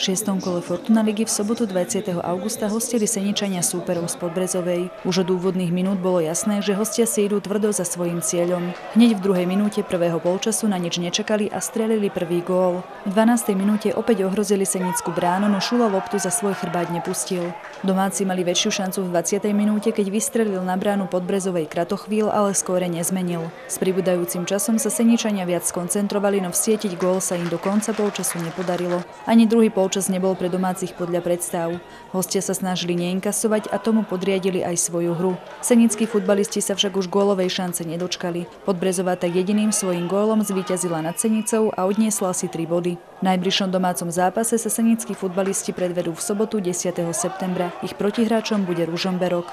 V šiestom kole Fortuna ligy v sobotu 20. augusta hostili Seničania súperov z Podbrezovej. Už od úvodných minút bolo jasné, že hostia si idú tvrdo za svojím cieľom. Hneď v druhej minúte prvého polčasu na nič nečakali a strelili prvý gól. V 12. minúte opäť ohrozili Senickú bránu, no Šula loptu za svoj chrbát nepustil. Domáci mali väčšiu šancu v 20. minúte, keď vystrelil na bránu Podbrezovej kratochvíľ, ale skóre nezmenil. S pribúdajúcim časom sa Seničania viac skoncentrovali, no vsietiť gól sa im do konca polčasu nepodarilo. Ani druhý pol polčas nebol pre domácich podľa predstav. Hostia sa snažili neinkasovať a tomu podriadili aj svoju hru. Senickí futbalisti sa však už gólovej šance nedočkali. Podbrezová tak jediným svojim gólom zvíťazila nad Senicou a odniesla si tri body. V najbližšom domácom zápase sa senickí futbalisti predvedú v sobotu 10. septembra. Ich protihráčom bude Ružomberok.